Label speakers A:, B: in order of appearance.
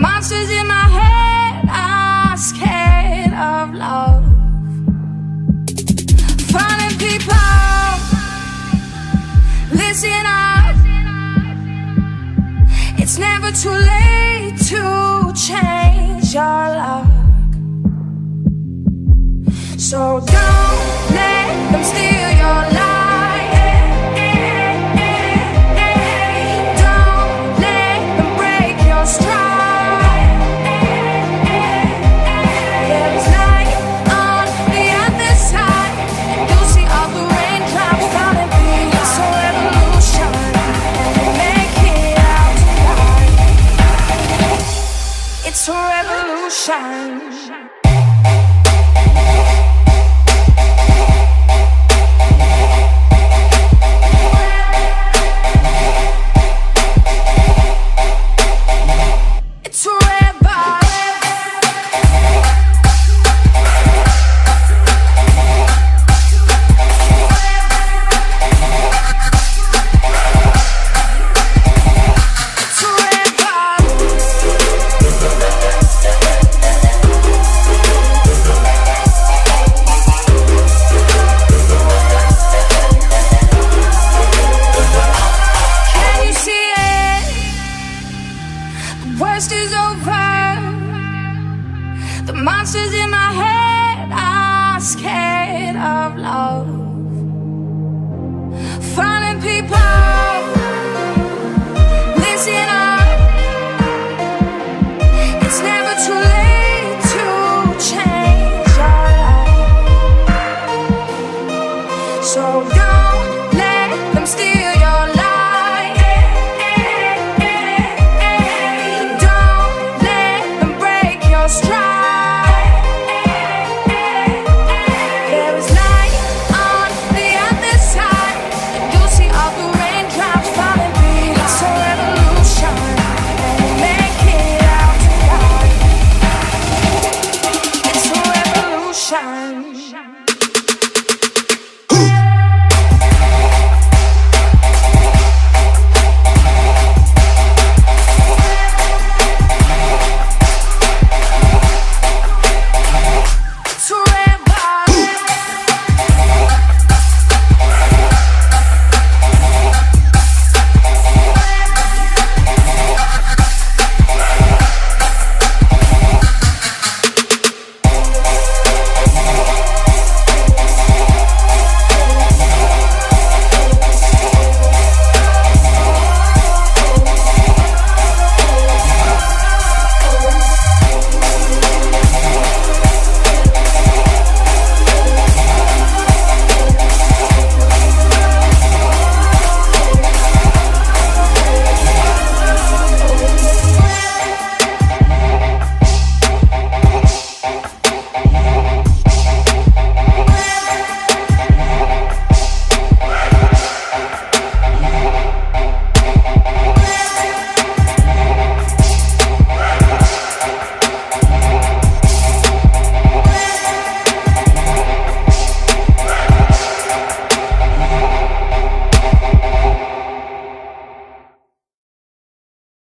A: Monsters in my head are scared of love. Funny people, listen up. It's never too late to change your luck. So don't let them steal. Revolution. worst is over. The monsters in my head are scared of love. Finding people, listen up. It's never too late to change. So don't let them steal